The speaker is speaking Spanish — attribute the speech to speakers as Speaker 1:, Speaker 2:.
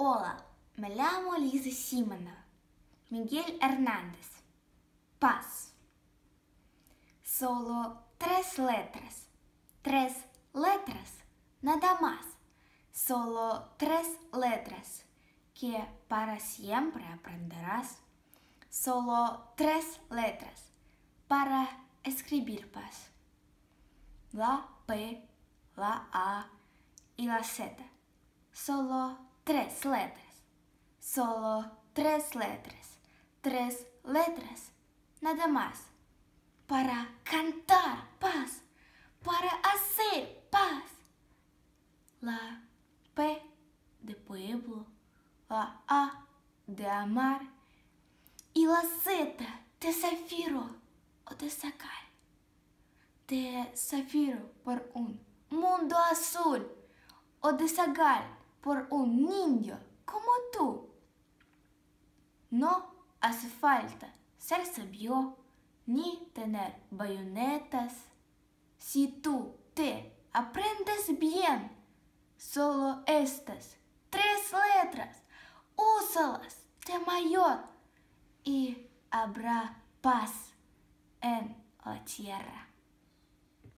Speaker 1: Hola, me llamo Lisa Simona. Miguel Hernández. Paz. Solo tres letras. Tres letras. Nada más. Solo tres letras que para siempre aprenderás. Solo tres letras para escribir paz. La P, la A y la Z. Solo tres letras. Solo tres letras. Tres letras. Nada más. Para cantar paz. Para hacer paz. La P de pueblo. La A de amar. Y la Z de zafiro o de sacar. De zafiro por un mundo azul o de sagar por un niño como tú. No hace falta ser sabio ni tener bayonetas. Si tú te aprendes bien solo estas tres letras, úsalas de mayor y habrá paz en la tierra.